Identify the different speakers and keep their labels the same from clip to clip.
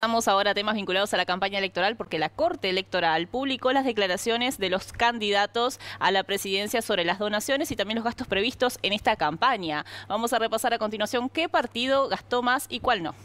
Speaker 1: Vamos ahora a temas vinculados a la campaña electoral porque la Corte Electoral publicó las declaraciones de los candidatos a la presidencia sobre las donaciones y también los gastos previstos en esta campaña. Vamos a repasar a continuación qué partido gastó más y cuál no.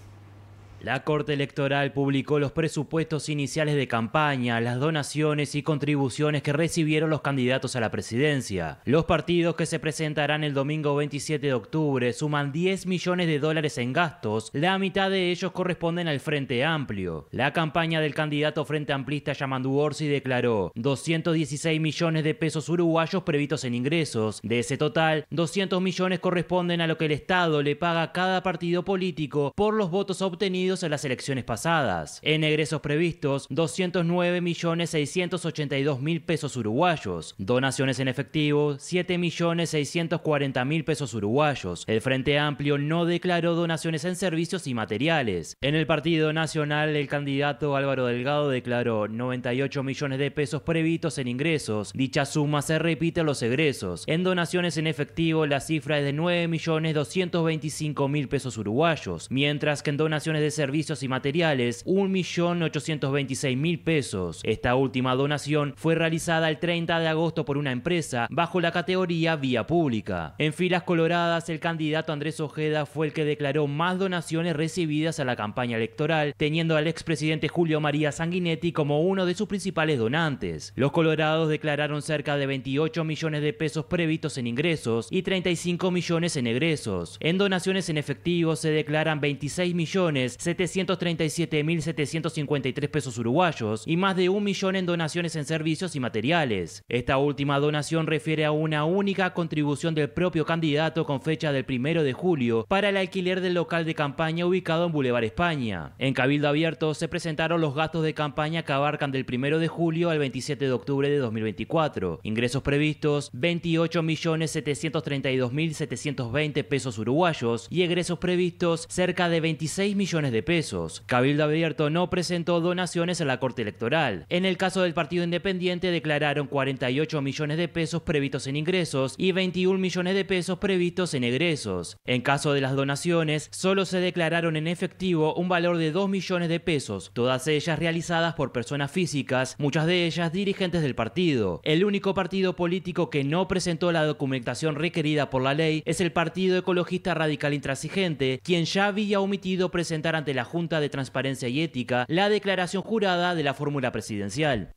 Speaker 2: La Corte Electoral publicó los presupuestos iniciales de campaña, las donaciones y contribuciones que recibieron los candidatos a la presidencia. Los partidos que se presentarán el domingo 27 de octubre suman 10 millones de dólares en gastos, la mitad de ellos corresponden al Frente Amplio. La campaña del candidato Frente Amplista Yamandu Orsi declaró 216 millones de pesos uruguayos previstos en ingresos. De ese total, 200 millones corresponden a lo que el Estado le paga a cada partido político por los votos obtenidos en las elecciones pasadas. En egresos previstos, 209.682.000 pesos uruguayos. Donaciones en efectivo, 7.640.000 pesos uruguayos. El Frente Amplio no declaró donaciones en servicios y materiales. En el Partido Nacional, el candidato Álvaro Delgado declaró 98 millones de pesos previstos en ingresos. Dicha suma se repite en los egresos. En donaciones en efectivo, la cifra es de 9.225.000 pesos uruguayos, mientras que en donaciones de servicios y materiales 1.826.000 pesos. Esta última donación fue realizada el 30 de agosto por una empresa bajo la categoría vía pública. En filas coloradas, el candidato Andrés Ojeda fue el que declaró más donaciones recibidas a la campaña electoral, teniendo al expresidente Julio María Sanguinetti como uno de sus principales donantes. Los colorados declararon cerca de 28 millones de pesos previstos en ingresos y 35 millones en egresos. En donaciones en efectivo se declaran 26 millones 737.753 pesos uruguayos y más de un millón en donaciones en servicios y materiales. Esta última donación refiere a una única contribución del propio candidato con fecha del primero de julio para el alquiler del local de campaña ubicado en Boulevard España. En Cabildo Abierto se presentaron los gastos de campaña que abarcan del primero de julio al 27 de octubre de 2024. Ingresos previstos 28.732.720 pesos uruguayos y egresos previstos cerca de 26 millones de pesos. Cabildo Abierto no presentó donaciones a la Corte Electoral. En el caso del Partido Independiente declararon 48 millones de pesos previstos en ingresos y 21 millones de pesos previstos en egresos. En caso de las donaciones, solo se declararon en efectivo un valor de 2 millones de pesos, todas ellas realizadas por personas físicas, muchas de ellas dirigentes del partido. El único partido político que no presentó la documentación requerida por la ley es el Partido Ecologista Radical Intransigente, quien ya había omitido presentar ante la Junta de Transparencia y Ética la declaración jurada de la fórmula presidencial.